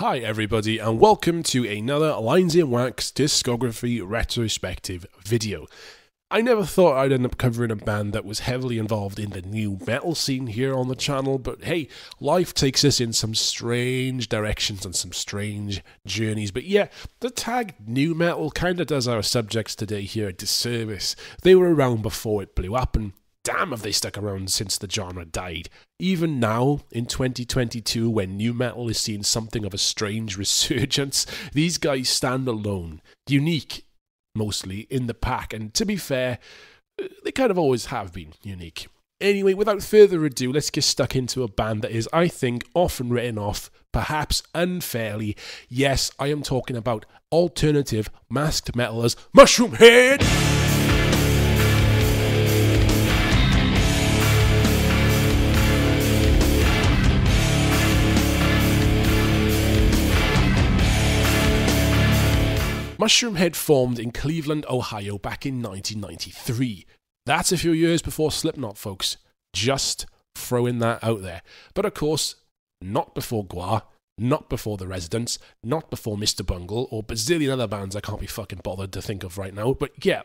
Hi, everybody, and welcome to another Lines in Wax discography retrospective video. I never thought I'd end up covering a band that was heavily involved in the nu metal scene here on the channel, but hey, life takes us in some strange directions and some strange journeys. But yeah, the tag nu metal kinda does our subjects today here a disservice. They were around before it blew up, and damn have they stuck around since the genre died. Even now, in 2022, when nu metal is seeing something of a strange resurgence, these guys stand alone, unique mostly in the pack, and to be fair, they kind of always have been unique. Anyway, without further ado, let's get stuck into a band that is, I think, often written off, perhaps unfairly. Yes, I am talking about alternative masked metalers, Mushroomhead! Mushroomhead formed in Cleveland, Ohio back in 1993. That's a few years before Slipknot, folks. Just throwing that out there. But of course, not before Gwar, not before The Residents, not before Mr. Bungle, or bazillion other bands I can't be fucking bothered to think of right now. But yeah,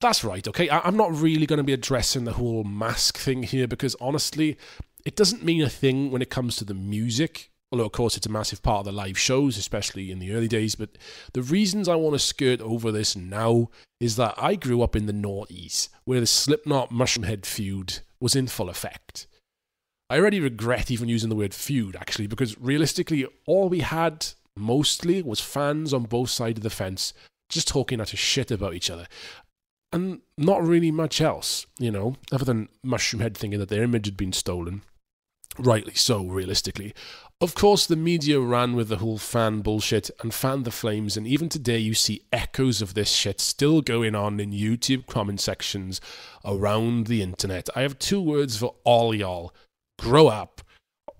that's right, okay? I- am not really going to be addressing the whole mask thing here because honestly, it doesn't mean a thing when it comes to the music although of course it's a massive part of the live shows, especially in the early days. But the reasons I want to skirt over this now is that I grew up in the noughties, where the Slipknot Mushroomhead feud was in full effect. I already regret even using the word feud, actually, because realistically, all we had mostly was fans on both sides of the fence just talking utter shit about each other. And not really much else, you know, other than Mushroomhead thinking that their image had been stolen rightly so, realistically. Of course, the media ran with the whole fan bullshit and fanned the flames, and even today you see echoes of this shit still going on in YouTube comment sections around the internet. I have two words for all y'all grow up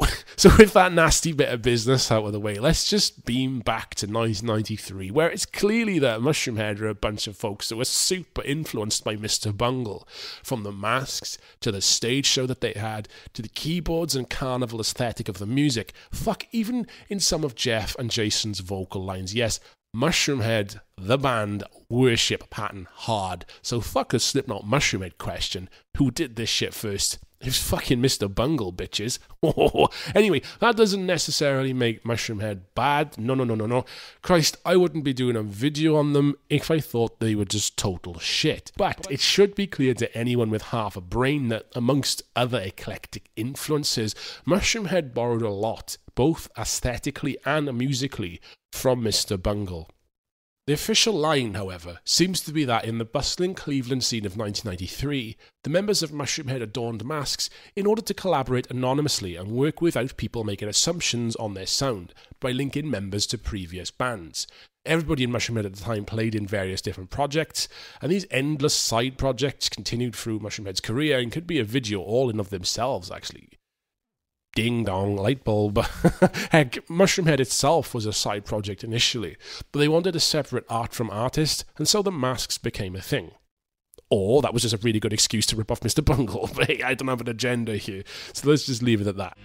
so with that nasty bit of business out of the way, let's just beam back to 1993, where it's clearly that Mushroomhead are a bunch of folks that were super influenced by Mr. Bungle, from the masks to the stage show that they had to the keyboards and carnival aesthetic of the music. Fuck, even in some of Jeff and Jason's vocal lines. Yes, Mushroomhead, the band, worship Patton hard. So fuck a Slipknot Mushroomhead question. Who did this shit first? It's fucking Mr. Bungle, bitches. anyway, that doesn't necessarily make Mushroomhead bad. No, no, no, no, no. Christ, I wouldn't be doing a video on them if I thought they were just total shit. But it should be clear to anyone with half a brain that, amongst other eclectic influences, Mushroomhead borrowed a lot, both aesthetically and musically, from Mr. Bungle. The official line, however, seems to be that in the bustling Cleveland scene of 1993, the members of Mushroomhead adorned masks in order to collaborate anonymously and work without people making assumptions on their sound by linking members to previous bands. Everybody in Mushroomhead at the time played in various different projects, and these endless side projects continued through Mushroomhead's career and could be a video all in of themselves, actually ding dong light bulb. Heck, Mushroomhead itself was a side project initially, but they wanted a separate art from artist, and so the masks became a thing. Or that was just a really good excuse to rip off Mr. Bungle. But hey, I don't have an agenda here, so let's just leave it at that.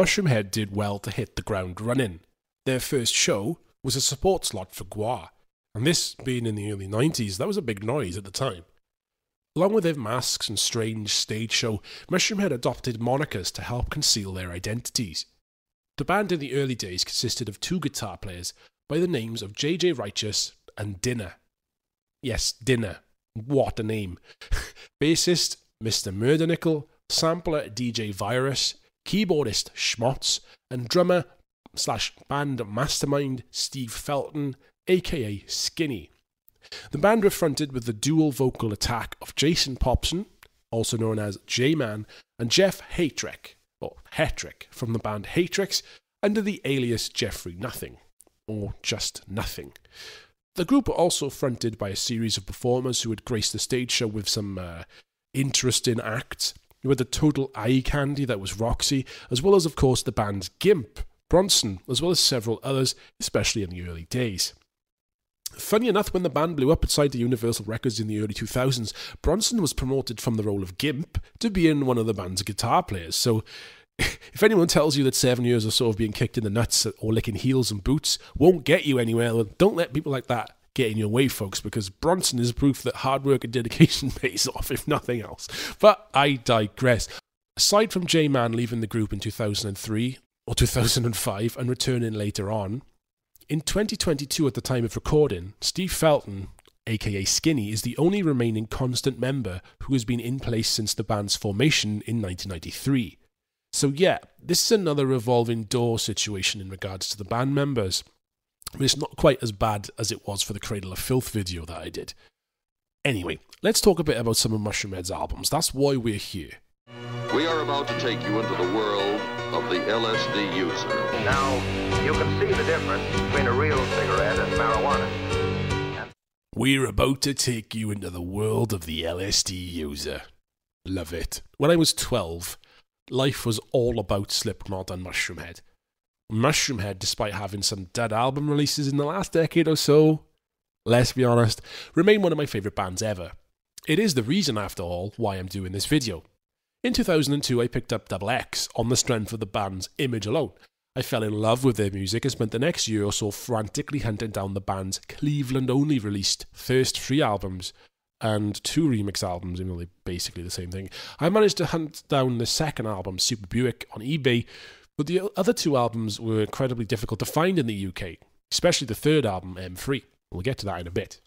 Mushroomhead did well to hit the ground running. Their first show was a support slot for Gwar, and this being in the early 90s, that was a big noise at the time. Along with their masks and strange stage show, Mushroomhead adopted monikers to help conceal their identities. The band in the early days consisted of two guitar players by the names of JJ Righteous and Dinner. Yes, Dinner. What a name. Bassist Mr. Murdernickel, sampler DJ Virus, keyboardist Shmotz, and drummer slash band mastermind Steve Felton, aka Skinny. The band were fronted with the dual vocal attack of Jason Popson, also known as J Mann, and Jeff Hatrick, or Hetrick, from the band Hatrix, under the alias Jeffrey Nothing, or just Nothing. The group were also fronted by a series of performers who had graced the stage show with some uh, interesting acts, had the total eye candy that was Roxy, as well as, of course, the band's Gimp, Bronson, as well as several others, especially in the early days. Funny enough, when the band blew up outside the Universal Records in the early 2000s, Bronson was promoted from the role of Gimp to being one of the band's guitar players. So, if anyone tells you that seven years or so of being kicked in the nuts or licking heels and boots won't get you anywhere, don't let people like that in your way, folks, because Bronson is proof that hard work and dedication pays off, if nothing else. But I digress. Aside from J Mann leaving the group in 2003 or 2005 and returning later on, in 2022, at the time of recording, Steve Felton, aka Skinny, is the only remaining constant member who has been in place since the band's formation in 1993. So, yeah, this is another revolving door situation in regards to the band members. But it's not quite as bad as it was for the Cradle of Filth video that I did. Anyway, let's talk a bit about some of Mushroomhead's albums. That's why we're here. We are about to take you into the world of the LSD user. Now, you can see the difference between a real cigarette and marijuana. We're about to take you into the world of the LSD user. Love it. When I was 12, life was all about Slipknot and Mushroomhead. Mushroomhead, despite having some dead album releases in the last decade or so, let's be honest, remain one of my favourite bands ever. It is the reason, after all, why I'm doing this video. In 2002, I picked up Double X on the strength of the band's image alone. I fell in love with their music and spent the next year or so frantically hunting down the band's Cleveland only released first three albums and two remix albums, even though they're basically the same thing. I managed to hunt down the second album, Superbuick, on eBay, but the other two albums were incredibly difficult to find in the UK, especially the third album, M3. We'll get to that in a bit.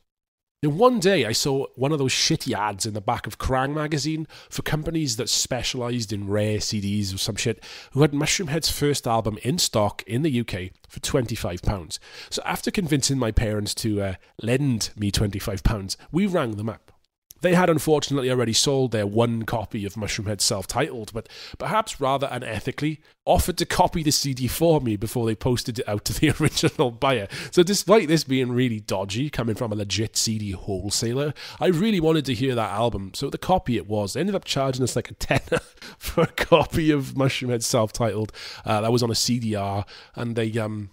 Then one day I saw one of those shitty ads in the back of Kerrang magazine for companies that specialised in rare CDs or some shit who had Mushroomhead's first album in stock in the UK for £25. So after convincing my parents to uh, lend me £25, we rang them up. They had unfortunately already sold their one copy of Mushroomhead self titled, but perhaps rather unethically offered to copy the CD for me before they posted it out to the original buyer. So, despite this being really dodgy, coming from a legit CD wholesaler, I really wanted to hear that album. So, the copy it was. They ended up charging us like a tenner for a copy of Mushroomhead self titled. Uh, that was on a CDR, and they, um,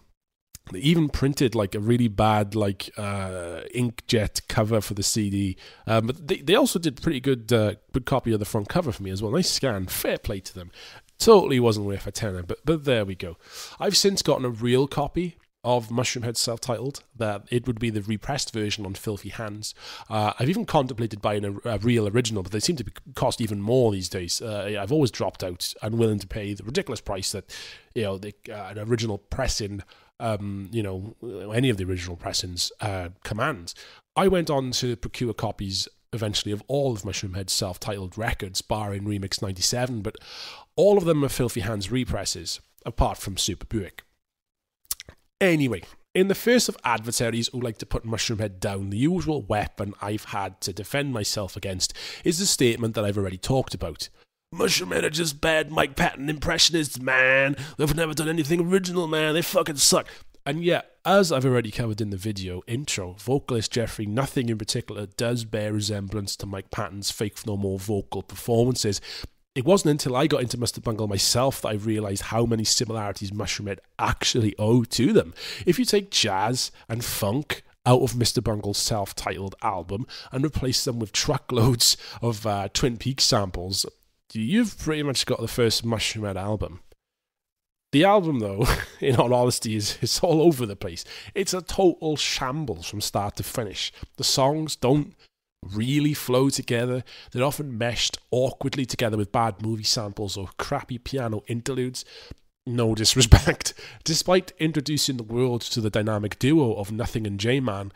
they even printed like a really bad like uh, inkjet cover for the CD. Um, but they, they also did pretty good uh, good copy of the front cover for me as well. Nice scan. Fair play to them. Totally wasn't worth a tenner, but but there we go. I've since gotten a real copy of Mushroomhead self-titled. That it would be the repressed version on Filthy Hands. Uh, I've even contemplated buying a, a, real original, but they seem to be, cost even more these days. Uh, I've always dropped out, unwilling to pay the ridiculous price that you know the, uh, an original pressing um, you know, any of the original pressings uh, commands. I went on to procure copies eventually of all of Mushroomhead's self-titled records, barring Remix 97, but all of them are Filthy Hands represses, apart from Superbuick. Anyway, in the first of adversaries who like to put Mushroomhead down, the usual weapon I've had to defend myself against is the statement that I've already talked about. Mushroomhead are just bad Mike Patton impressionists, man. They've never done anything original, man. They fucking suck. And yet, as I've already covered in the video intro, vocalist Jeffrey Nothing in particular does bear resemblance to Mike Patton's Faith No More vocal performances. It wasn't until I got into Mr. Bungle myself that I realised how many similarities Mushroomhead actually owe to them. If you take jazz and funk out of Mr. Bungle's self titled album and replace them with truckloads of uh, Twin Peaks samples, you've pretty much got the first Mushroomhead album. The album, though, in all honesty, is, is all over the place. It's a total shambles from start to finish. The songs don't really flow together. They're often meshed awkwardly together with bad movie samples or crappy piano interludes. No disrespect. Despite introducing the world to the dynamic duo of Nothing and J Mann,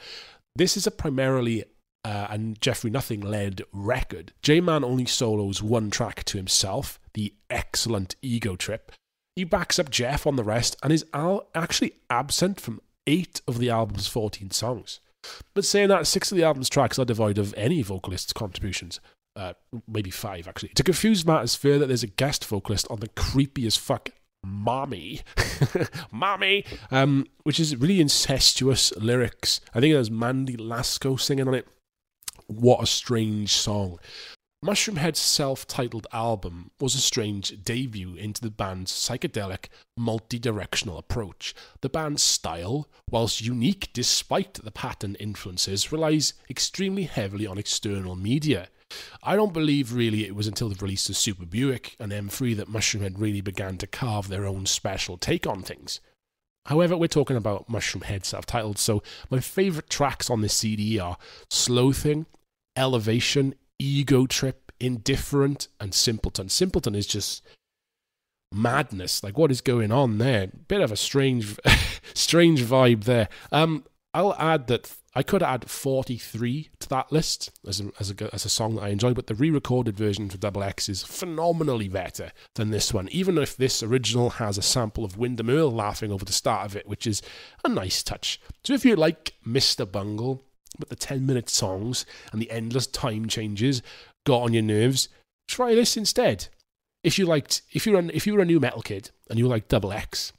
this is a primarily uh, and Jeffrey Nothing led record. J Mann only solos one track to himself, the excellent Ego Trip. He backs up Jeff on the rest and is al- actually absent from eight of the album's 14 songs. But saying that, six of the album's tracks are devoid of any vocalist's contributions. Uh, maybe five, actually. To confuse matters further, there's a guest vocalist on the creepy as fuck Mommy, Mommy, um, which is really incestuous lyrics. I think there's Mandy Lasco singing on it what a strange song. Mushroomhead's self titled album was a strange debut into the band's psychedelic, multi directional approach. The band's style, whilst unique despite the Patton influences, relies extremely heavily on external media. I don't believe really it was until the release of Superbuick and M3 that Mushroomhead really began to carve their own special take on things. However, we're talking about Mushroomhead self titled, so my favourite tracks on this CD are Slow Thing, Elevation, ego trip, indifferent, and simpleton. Simpleton is just madness. Like what is going on there? Bit of a strange, strange vibe there. Um, I'll add that I could add 43 to that list as a, as a, as a song that I enjoy, but the re recorded version for Double X is phenomenally better than this one, even if this original has a sample of Windom Earle laughing over the start of it, which is a nice touch. So if you like Mr. Bungle, but the 10 minute songs and the endless time changes got on your nerves, try this instead. If you liked, if you're an, if you were a nu metal kid and you like Double X,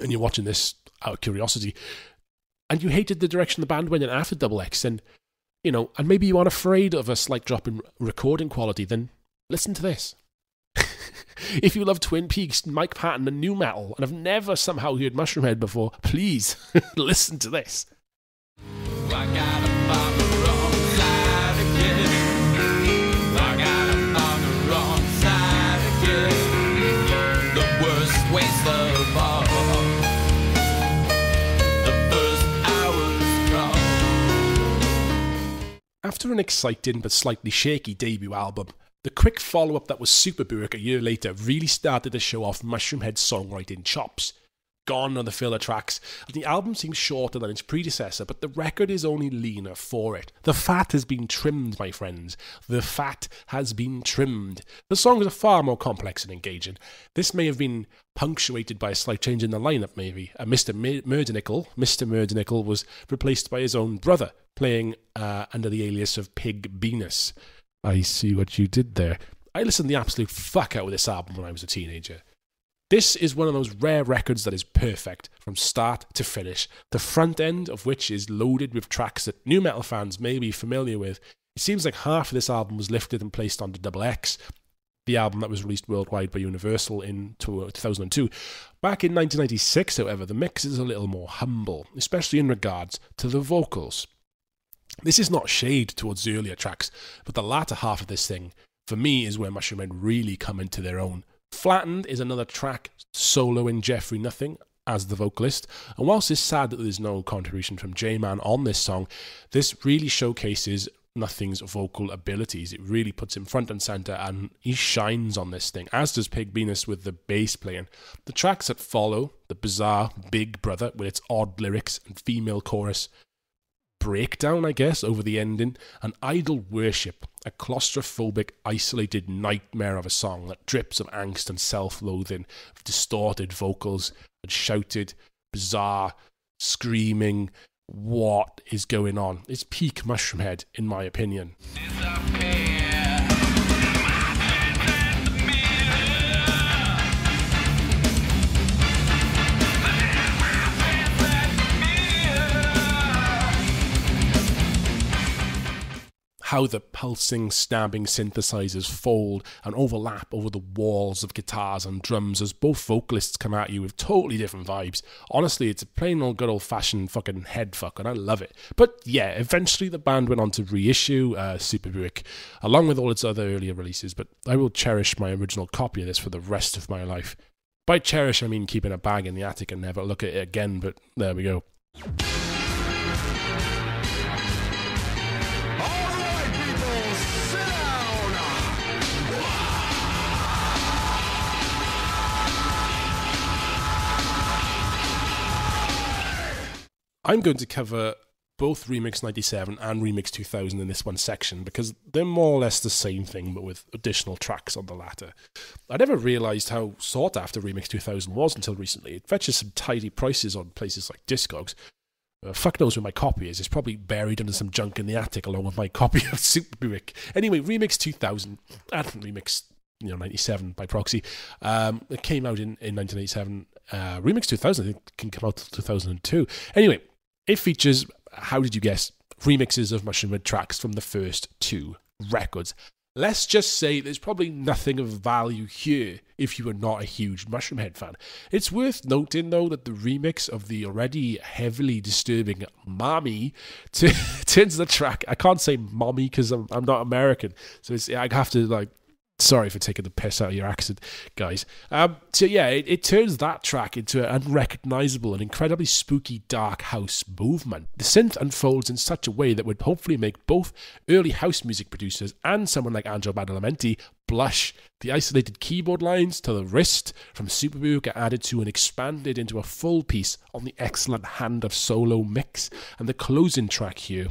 and you're watching this out of curiosity, and you hated the direction the band went in after Double X, and you know, and maybe you aren't afraid of a slight drop in recording quality, then listen to this. if you love Twin Peaks, Mike Patton, and nu metal, and have never somehow heard Mushroomhead before, please listen to this. After an exciting but slightly shaky debut album, the quick follow up that was Superbuick a year later really started to show off Mushroomhead's songwriting chops. Gone are the filler tracks, and the album seems shorter than its predecessor, but the record is only leaner for it. The fat has been trimmed, my friends. The fat has been trimmed. The songs are far more complex and engaging. This may have been punctuated by a slight change in the lineup, maybe. Uh, Mr. Murdernickel, Mr. Murdernickel was replaced by his own brother, playing uh, under the alias of Pig Benis. I see what you did there. I listened the absolute fuck out of this album when I was a teenager. This is one of those rare records that is perfect from start to finish, the front end of which is loaded with tracks that nu metal fans may be familiar with. It seems like half of this album was lifted and placed onto Double X, the album that was released worldwide by Universal in 2002. Back in 1996, however, the mix is a little more humble, especially in regards to the vocals. This is not shade towards the earlier tracks, but the latter half of this thing, for me, is where Mushroomhead really come into their own. Flattened is another track soloing Jeffrey Nothing as the vocalist. And whilst it's sad that there's no contribution from J Mann on this song, this really showcases Nothing's vocal abilities. It really puts him front and center, and he shines on this thing, as does Pig Benis with the bass playing. The tracks that follow, the bizarre Big Brother with its odd lyrics and female chorus, breakdown, I guess, over the ending, and idol worship, a claustrophobic, isolated nightmare of a song that drips of angst and self loathing, distorted vocals and shouted, bizarre, screaming. What is going on? It's peak Mushroomhead, in my opinion. How the pulsing, stabbing synthesizers fold and overlap over the walls of guitars and drums as both vocalists come at you with totally different vibes. Honestly, it's a plain old good old fashioned fucking headfuck, and I love it. But yeah, eventually the band went on to reissue uh, Superbuick along with all its other earlier releases, but I will cherish my original copy of this for the rest of my life. By cherish, I mean keeping a bag in the attic and never look at it again, but there we go. I'm going to cover both Remix 97 and Remix 2000 in this one section because they're more or less the same thing but with additional tracks on the latter. I never realised how sought after Remix 2000 was until recently. It fetches some tidy prices on places like Discogs. Uh, fuck knows where my copy is. It's probably buried under some junk in the attic along with my copy of Superbuick. Anyway, Remix 2000 and Remix you know 97 by proxy. Um, it came out in, in 1987. Uh, Remix 2000 I think can come out 2002. Anyway, it features, how did you guess, remixes of Mushroomhead tracks from the first two records. Let's just say there's probably nothing of value here if you are not a huge Mushroomhead fan. It's worth noting, though, that the remix of the already heavily disturbing Mommy turns the track. I can't say Mommy because I'm, I'm not American, so I have to like Sorry for taking the piss out of your accent, guys. Um, so yeah, it, it, turns that track into an unrecognizable and incredibly spooky dark house movement. The synth unfolds in such a way that would hopefully make both early house music producers and someone like Angelo Badalamenti blush. The isolated keyboard lines to the wrist from Superboo get added to and expanded into a full piece on the excellent Hand of Solo mix, and the closing track here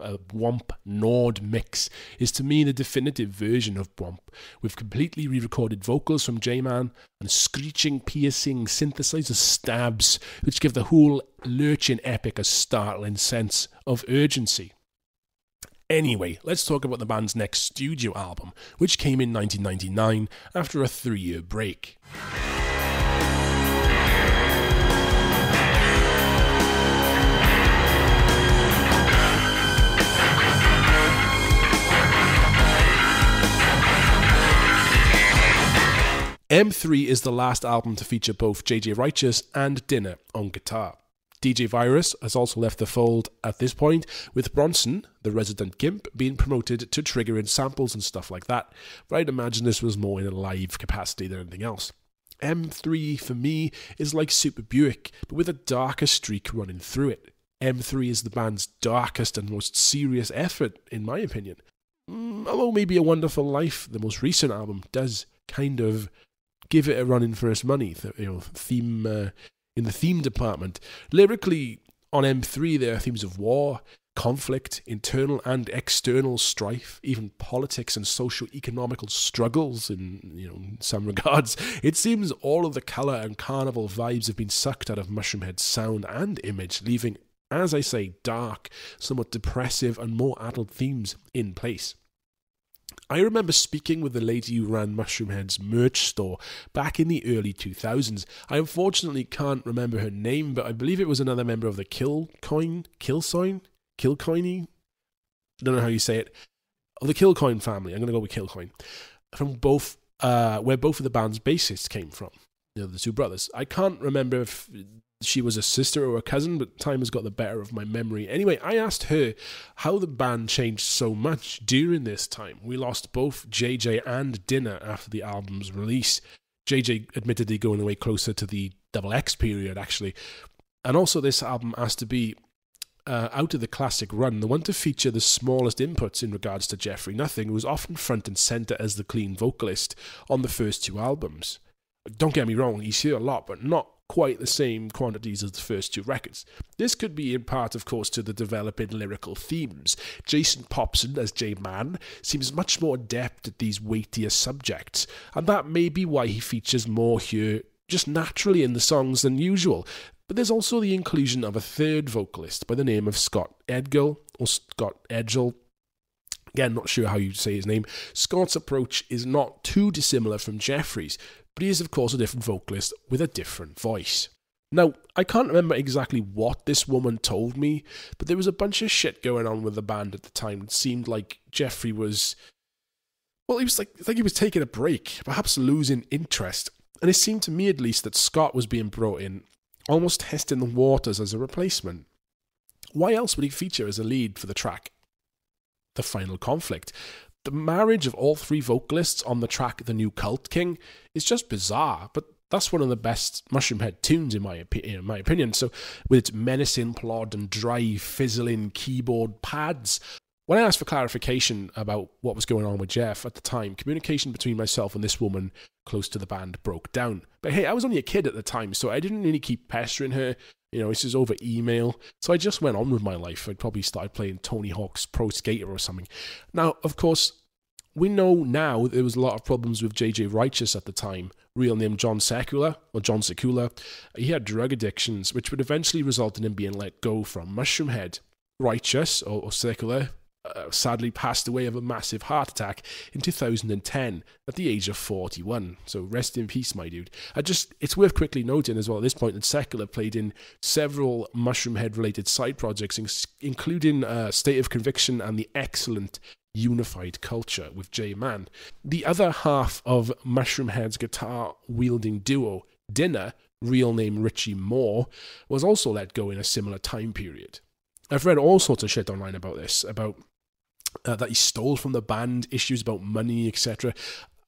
a Bwomp Nord mix is to me the definitive version of Bwomp, with completely re recorded vocals from J Mann and screeching, piercing synthesizer stabs, which give the whole lurching epic a startling sense of urgency. Anyway, let's talk about the band's next studio album, which came in 1999 after a three year break. M3 is the last album to feature both JJ Righteous and Dinner on guitar. DJ Virus has also left the fold at this point, with Bronson, the resident gimp, being promoted to trigger in samples and stuff like that, but I'd imagine this was more in a live capacity than anything else. M3 for me is like Superbuick, but with a darker streak running through it. M3 is the band's darkest and most serious effort, in my opinion. Mm, although maybe A Wonderful Life, the most recent album, does kind of give it a run in for its money. You know, theme uh, in the theme department. Lyrically, on M3, there are themes of war, conflict, internal and external strife, even politics and social economical struggles in you know in some regards. It seems all of the colour and carnival vibes have been sucked out of Mushroomhead's sound and image, leaving, as I say, dark, somewhat depressive and more adult themes in place. I remember speaking with the lady who ran Mushroomhead's merch store back in the early 2000s. I unfortunately can't remember her name, but I believe it was another member of the Kilcoyne, Killsoin, Killcoiny. I don't know how you say it. Of the Kilcoyne family. I'm going to go with Kilcoyne. From both, uh, where both of the band's bassists came from. You know, the two brothers. I can't remember if she was a sister or a cousin, but time has got the better of my memory. Anyway, I asked her how the band changed so much during this time. We lost both JJ and Dinner after the album's release. JJ admittedly going away closer to the Double X period, actually. And also, this album has to be uh, out of the classic run, the one to feature the smallest inputs in regards to Jeffrey Nothing, who was often front and centre as the clean vocalist on the first two albums. Don't get me wrong, he's here a lot, but not quite the same quantities as the first two records. This could be in part, of course, to the developing lyrical themes. Jason Popson, as J Mann, seems much more adept at these weightier subjects, and that may be why he features more here just naturally in the songs than usual. But there's also the inclusion of a third vocalist by the name of Scott Edgell, or Scott Edgell, Again, not sure how you say his name. Scott's approach is not too dissimilar from Jeffrey's, but he is, of course, a different vocalist with a different voice. Now, I can't remember exactly what this woman told me, but there was a bunch of shit going on with the band at the time. It seemed like Jeffrey was. Well, he was like, think he was taking a break, perhaps losing interest. And it seemed to me, at least, that Scott was being brought in, almost testing the waters as a replacement. Why else would he feature as a lead for the track? The Final Conflict. The marriage of all three vocalists on the track The New Cult King is just bizarre, but that's one of the best Mushroomhead tunes in my, in my opinion. So, with its menacing plod and dry, fizzling keyboard pads. When I asked for clarification about what was going on with Jeff at the time, communication between myself and this woman close to the band broke down. But hey, I was only a kid at the time, so I didn't really keep pestering her. You know, this is over email. So I just went on with my life. I'd probably started playing Tony Hawk's Pro Skater or something. Now, of course, we know now there was a lot of problems with JJ Righteous at the time, real name John Sekula or John Sekula. He had drug addictions, which would eventually result in him being let go from Mushroomhead. Righteous or, or Sekula uh, sadly passed away of a massive heart attack in 2010 at the age of 41. So rest in peace, my dude. I just it's worth quickly noting as well at this point that Sekula played in several Mushroomhead related side projects, including uh, State of Conviction and the excellent unified culture with J Mann. The other half of Mushroomhead's guitar wielding duo, Dinner, real name Richie Moore, was also let go in a similar time period. I've read all sorts of shit online about this, about uh, that he stole from the band, issues about money, etc.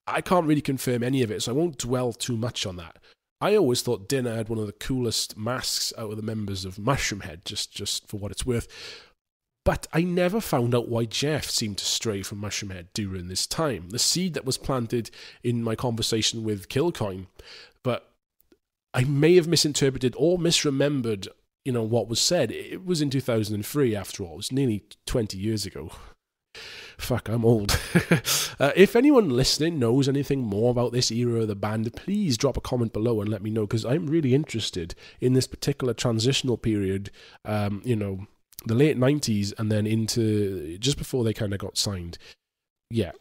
I can't really confirm any of it, so I won't dwell too much on that. I always thought Dinner had one of the coolest masks out of the members of Mushroomhead, just just for what it's worth. But I never found out why Jeff seemed to stray from Mushroomhead during this time. The seed that was planted in my conversation with Kilcoyne, but I may have misinterpreted or misremembered, you know, what was said. It was in 2003, after all. It was nearly 20 years ago. Fuck, I'm old. uh, if anyone listening knows anything more about this era of the band, please drop a comment below and let me know because I'm really interested in this particular transitional period. Um, you know, the late 90s and then into just before they kind of got signed. Yeah.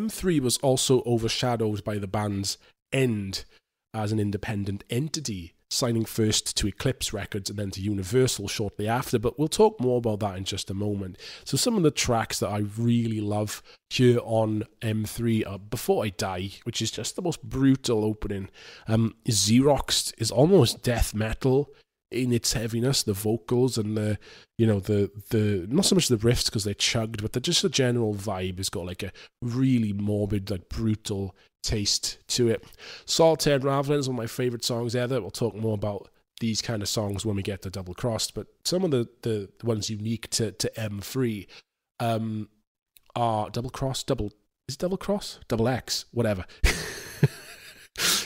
M3 was also overshadowed by the band's end as an independent entity, signing first to Eclipse Records and then to Universal shortly after. But we'll talk more about that in just a moment. So, some of the tracks that I really love here on M3 are Before I Die, which is just the most brutal opening. Um, Xeroxed is almost death metal in its heaviness, the vocals and the you know the the not so much the riffs because they're chugged, but the, just the general vibe has got like a really morbid, like brutal taste to it. Solitaire Raveling is one of my favorite songs ever. We'll talk more about these kind of songs when we get to Double Crossed, but some of the the, the ones unique to to M3 um, are Double Cross, Double is Double Cross, Double X, whatever.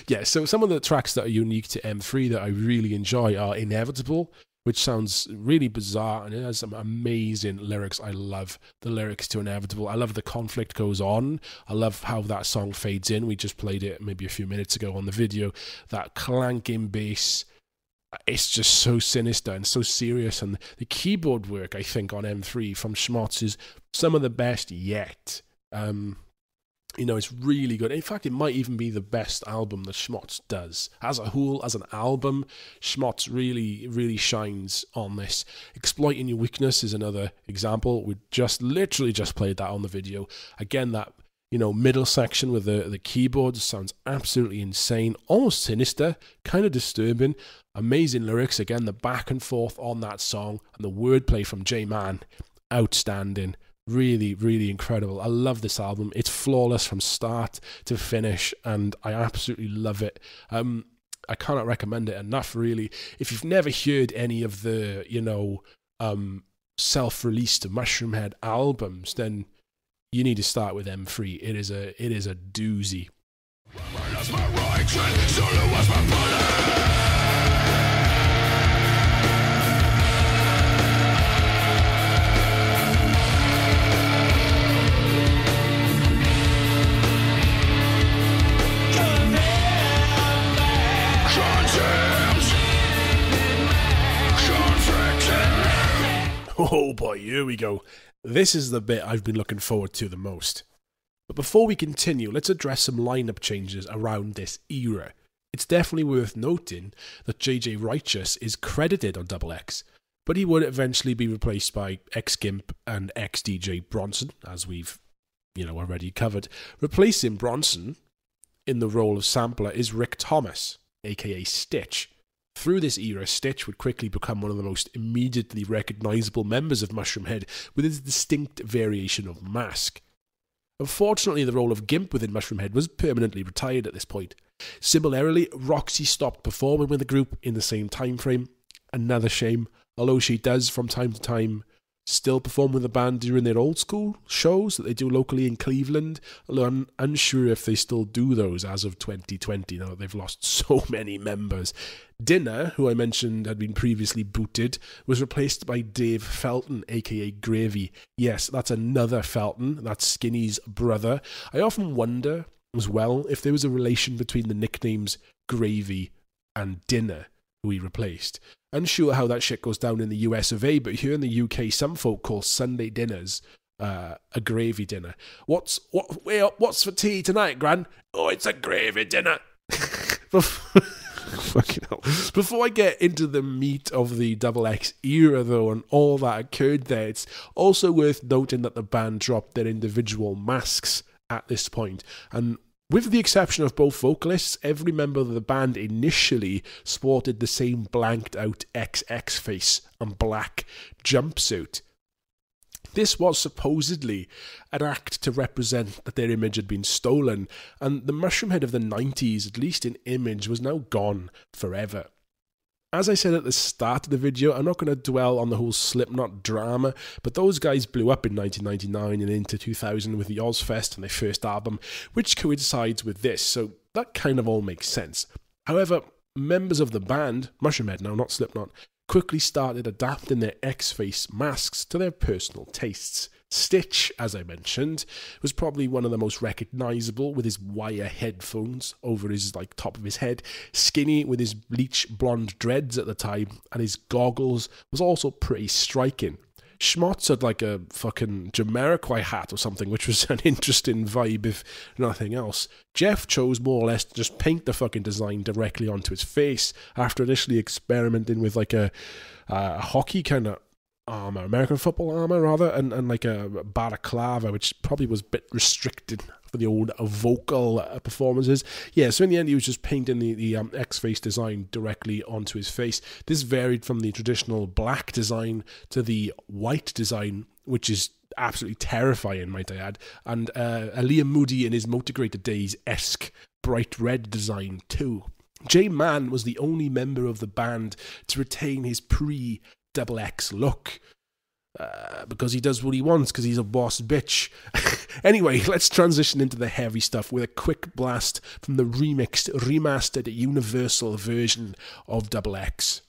yeah, so some of the tracks that are unique to M3 that I really enjoy are Inevitable, which sounds really bizarre and it has some amazing lyrics. I love the lyrics to Inevitable. I love the conflict goes on. I love how that song fades in. We just played it maybe a few minutes ago on the video. That clanking bass. It's just so sinister and so serious. And the keyboard work, I think, on M3 from Shmotz is some of the best yet. Um, you know, it's really good. In fact, it might even be the best album that Shmotz does. As a whole, as an album, Shmotz really, really shines on this. Exploiting Your Weakness is another example. We just literally just played that on the video. Again, that you know, middle section with the, the keyboards sounds absolutely insane, almost sinister, kind of disturbing. Amazing lyrics. Again, the back and forth on that song and the wordplay from J Mann, outstanding really, really incredible. I love this album. It's flawless from start to finish, and I absolutely love it. Um, I cannot recommend it enough, really. If you've never heard any of the, you know, um, self-released Mushroomhead albums, then you need to start with M3. It is a, it is a doozy. Oh boy, here we go. This is the bit I've been looking forward to the most. But before we continue, let's address some lineup changes around this era. It's definitely worth noting that JJ Righteous is credited on Double X, but he would eventually be replaced by X Gimp and X DJ Bronson, as we've you know already covered. Replacing Bronson in the role of sampler is Rick Thomas, aka Stitch, through this era, Stitch would quickly become one of the most immediately recognizable members of Mushroomhead with his distinct variation of mask. Unfortunately, the role of Gimp within Mushroomhead was permanently retired at this point. Similarly, Roxy stopped performing with the group in the same time frame. Another shame, although she does from time to time still perform with the band during their old school shows that they do locally in Cleveland. Although I'm unsure if they still do those as of 2020 now that they've lost so many members. Dinner, who I mentioned had been previously booted, was replaced by Dave Felton, aka Gravy. Yes, that's another Felton, that's Skinny's brother. I often wonder as well if there was a relation between the nicknames Gravy and Dinner, who he replaced. Unsure how that shit goes down in the US of A, but here in the UK, some folk call Sunday dinners uh, a gravy dinner. What's what? What's for tea tonight, Gran? Oh, it's a gravy dinner. Fucking hell. Before I get into the meat of the Double X era, though, and all that occurred there, it's also worth noting that the band dropped their individual masks at this point, and with the exception of both vocalists, every member of the band initially sported the same blanked out XX face and black jumpsuit. This was supposedly an act to represent that their image had been stolen, and the Mushroomhead of the 90s, at least in image, was now gone forever. As I said at the start of the video, I'm not going to dwell on the whole Slipknot drama, but those guys blew up in 1999 and into 2000 with the Ozzfest and their first album, which coincides with this, so that kind of all makes sense. However, members of the band, Mushroomhead now, not Slipknot, quickly started adapting their X face masks to their personal tastes. Stitch, as I mentioned, was probably one of the most recognizable with his wire headphones over his like top of his head. Skinny with his bleach blonde dreads at the time and his goggles was also pretty striking. Shmotz had like a fucking Jamiroquai hat or something, which was an interesting vibe, if nothing else. Jeff chose more or less to just paint the fucking design directly onto his face after initially experimenting with like a, a hockey kind of armor, American football armor rather, and, and like a balaclava, which probably was a bit restricted for the old vocal uh, performances. Yeah, so in the end, he was just painting the, the um, X face design directly onto his face. This varied from the traditional black design to the white design, which is absolutely terrifying, might I add, and uh, a Ivan Moody in his Motograter Days esque bright red design too. J Mann was the only member of the band to retain his pre double X look. Uh, because he does what he wants because he's a boss bitch. anyway, let's transition into the heavy stuff with a quick blast from the remixed, remastered Universal version of Double X.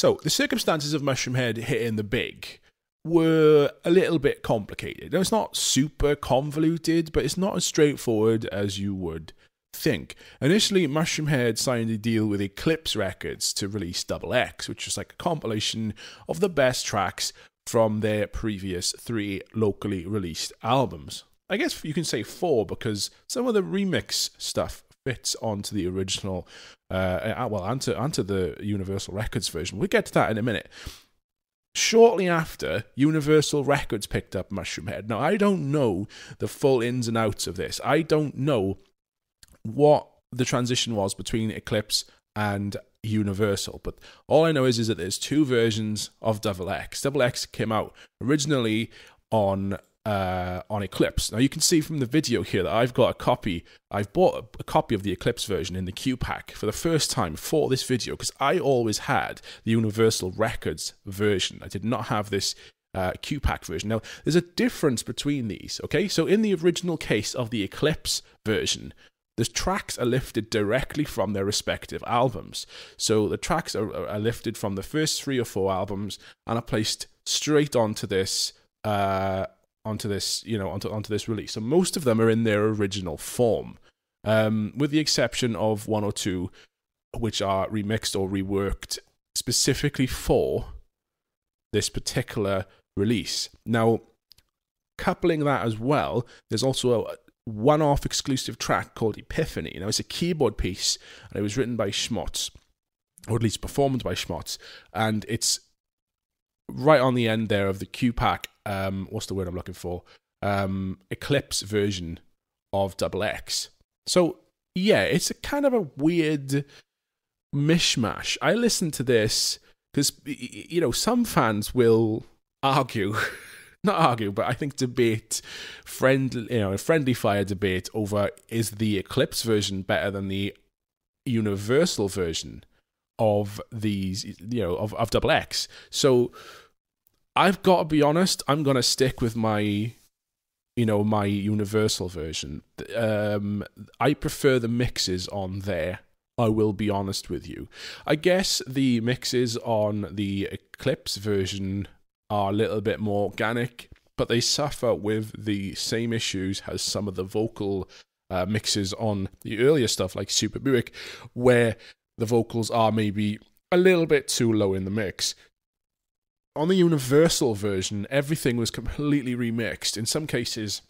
So, the circumstances of Mushroomhead hitting the big were a little bit complicated. Now, it's not super convoluted, but it's not as straightforward as you would think. Initially, Mushroomhead signed a deal with Eclipse Records to release Double X, which was like a compilation of the best tracks from their previous three locally released albums. I guess you can say four because some of the remix stuff onto the original, uh, uh, well, onto, onto the Universal Records version. We'll get to that in a minute. Shortly after, Universal Records picked up Mushroomhead. Now, I don't know the full ins and outs of this. I don't know what the transition was between Eclipse and Universal. But all I know is, is that there's two versions of Double X. Double X came out originally on uh, on Eclipse. Now you can see from the video here that I've got a copy. I've bought a copy of the Eclipse version in the Q pack for the first time for this video because I always had the Universal Records version. I did not have this uh, Q pack version. Now there's a difference between these. Okay, so in the original case of the Eclipse version. The tracks are lifted directly from their respective albums. So the tracks are, are lifted from the first three or four albums and are placed straight onto this uh, onto this, you know, onto onto this release. So most of them are in their original form, um, with the exception of one or two, which are remixed or reworked specifically for this particular release. Now, coupling that as well, there's also a one-off exclusive track called Epiphany. Now, it's a keyboard piece, and it was written by Shmotz, or at least performed by Shmotz, and it's right on the end there of the Q pack. Um, what's the word I'm looking for? Um, Eclipse version of Double X. So yeah, it's a kind of a weird mishmash. I listened to this because you know some fans will argue, not argue, but I think debate, friend, you know, a friendly fire debate over is the Eclipse version better than the Universal version of these, you know, of, of Double X. So I've got to be honest. I'm gonna stick with my, you know, my universal version. Um, I prefer the mixes on there I will be honest with you. I guess the mixes on the Eclipse version are a little bit more organic, but they suffer with the same issues as some of the vocal uh, mixes on the earlier stuff like Superbuick, where the vocals are maybe a little bit too low in the mix. On the Universal version, everything was completely remixed. In some cases,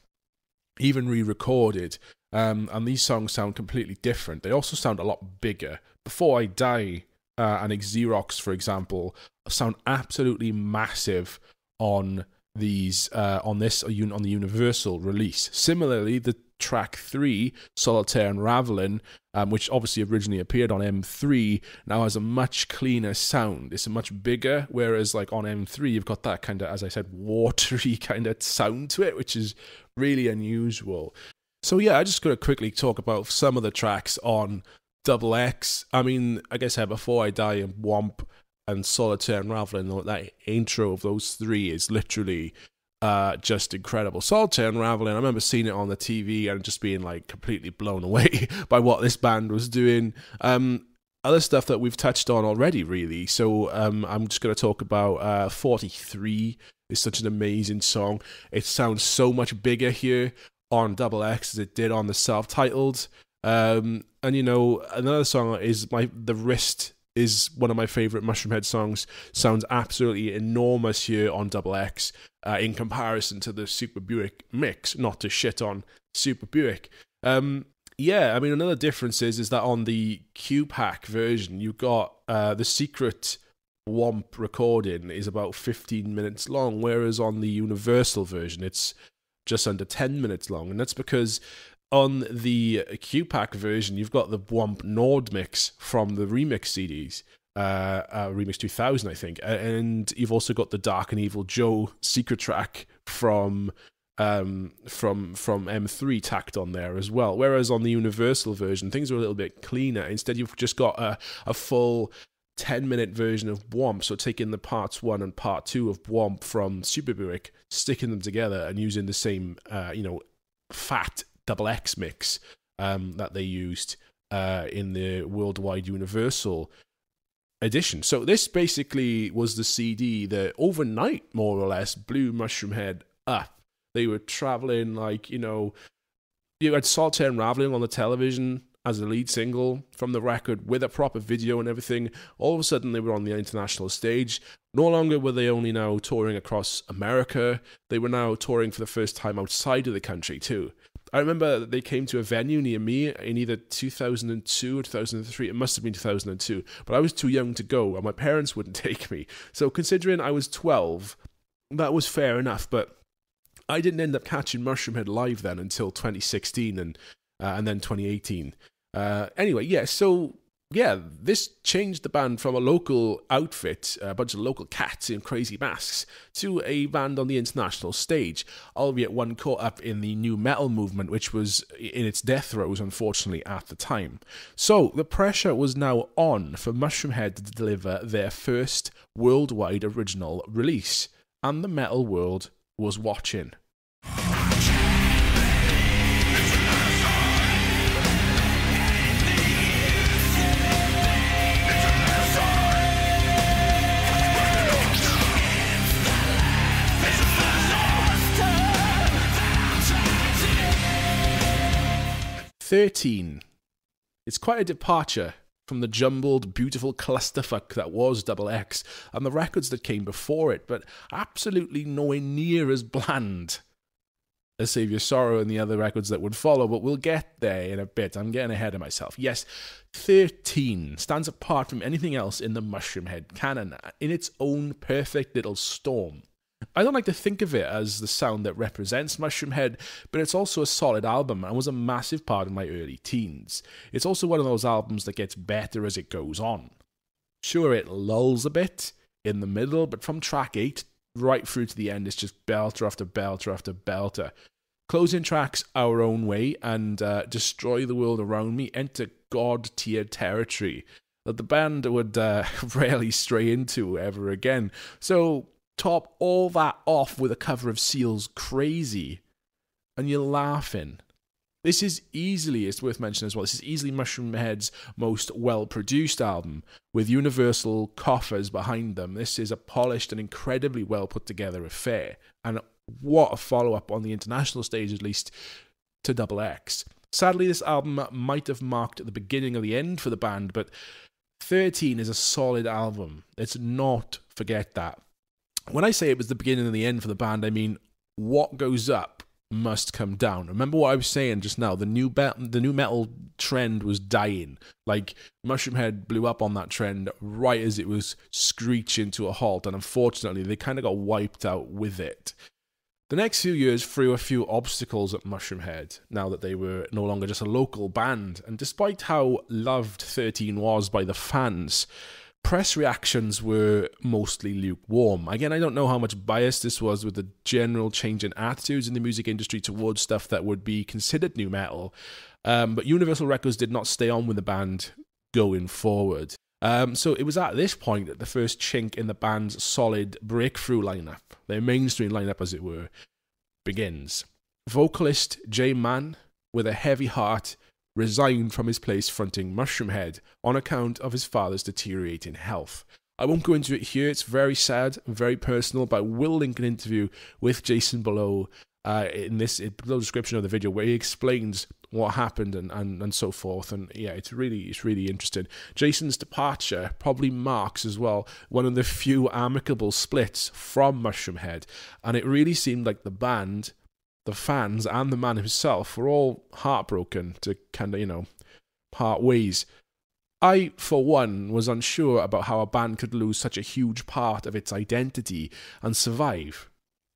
even re-recorded. Um, and these songs sound completely different. They also sound a lot bigger. Before I Die uh, and Xerox, for example, sound absolutely massive on these uh, on this on the Universal release. Similarly, the track three, Solitaire Unraveling, um, which obviously originally appeared on M3, now has a much cleaner sound. It's a much bigger, whereas like on M3, you've got that kind of, as I said, watery kind of sound to it, which is really unusual. So yeah, I just got to quickly talk about some of the tracks on Double X. I mean, like I said, Before I Die and Bwomp and Solitaire Unraveling, that intro of those three is literally uh, just incredible. Solitaire Unraveling, I remember seeing it on the TV and just being like completely blown away by what this band was doing. Um, other stuff that we've touched on already, really. So um, I'm just going to talk about uh, 43 is such an amazing song. It sounds so much bigger here on Double X as it did on the self-titled. Um, and you know, another song is my the wrist is one of my favorite Mushroomhead songs. Sounds absolutely enormous here on Double X uh, in comparison to the Superbuick mix. Not to shit on Superbuick. Um, yeah, I mean another difference is is that on the Q Pack version, you've got uh, the secret Bwomp recording is about 15 minutes long, whereas on the Universal version, it's just under 10 minutes long, and that's because on the Q-Pack version, you've got the Bwomp Nord mix from the remix CDs, uh, uh, Remix 2000, I think, and you've also got the Dark and Evil Joe secret track from um, from from M3 tacked on there as well. Whereas on the Universal version, things are a little bit cleaner. Instead, you've just got a, a full 10 minute version of Bwomp. So taking the parts one and part two of Bwomp from Superbuick, sticking them together and using the same, uh, you know, fat double X mix um, that they used uh, in the worldwide Universal edition. So this basically was the CD that overnight, more or less, blew Mushroomhead up. They were traveling like you know, you had Solitaire Unraveling on the television as a lead single from the record with a proper video and everything. All of a sudden, they were on the international stage. No longer were they only now touring across America, they were now touring for the first time outside of the country too. I remember they came to a venue near me in either 2002 or 2003. It must have been 2002, but I was too young to go and my parents wouldn't take me. So, considering I was 12, that was fair enough, but I didn't end up catching Mushroomhead live then until 2016 and uh, and then 2018. Uh, anyway, yeah, so yeah, this changed the band from a local outfit, a bunch of local cats in crazy masks, to a band on the international stage, albeit one caught up in the nu metal movement, which was in its death throes, unfortunately, at the time. So the pressure was now on for Mushroomhead to deliver their first worldwide original release, and the metal world was watching. 13. It's quite a departure from the jumbled, beautiful clusterfuck that was Double X and the records that came before it, but absolutely nowhere near as bland as Savior Sorrow and the other records that would follow, but we'll get there in a bit. I'm getting ahead of myself. Yes, 13 stands apart from anything else in the Mushroomhead canon in its own perfect little storm. I don't like to think of it as the sound that represents Mushroomhead, but it's also a solid album and was a massive part of my early teens. It's also one of those albums that gets better as it goes on. Sure, it lulls a bit in the middle, but from track 8 right through to the end, it's just belter after belter after belter. Closing tracks Our Own Way and uh, Destroy the World Around Me enter god tier territory that the band would uh, rarely stray into ever again. So top all that off with a cover of Seal's Crazy, and you're laughing. This is easily, it's worth mentioning as well, this is easily Mushroomhead's most well produced album, with Universal coffers behind them. This is a polished and incredibly well put together affair. And what a follow up on the international stage, at least, to Double X. Sadly, this album might have marked the beginning of the end for the band, but 13 is a solid album. Let's not forget that. When I say it was the beginning and the end for the band, I mean what goes up must come down. Remember what I was saying just now? The new be- the nu metal trend was dying. Like Mushroomhead blew up on that trend right as it was screeching to a halt, and unfortunately, they kind of got wiped out with it. The next few years threw a few obstacles at Mushroomhead now that they were no longer just a local band, and despite how loved 13 was by the fans, press reactions were mostly lukewarm. Again, I don't know how much bias this was with the general change in attitudes in the music industry towards stuff that would be considered nu metal. Um, but Universal Records did not stay on with the band going forward. Um, so it was at this point that the first chink in the band's solid breakthrough lineup, their mainstream lineup as it were, begins. Vocalist J Mann, with a heavy heart, resigned from his place fronting Mushroomhead on account of his father's deteriorating health. I won't go into it here, it's very sad and very personal, but I will link an interview with Jason below uh, in this below description of the video where he explains what happened and, and, and so forth. And yeah, it's really it's really interesting. Jason's departure probably marks as well one of the few amicable splits from Mushroomhead, and it really seemed like the band the fans and the man himself were all heartbroken to kind of, you know, part ways. I, for one, was unsure about how a band could lose such a huge part of its identity and survive.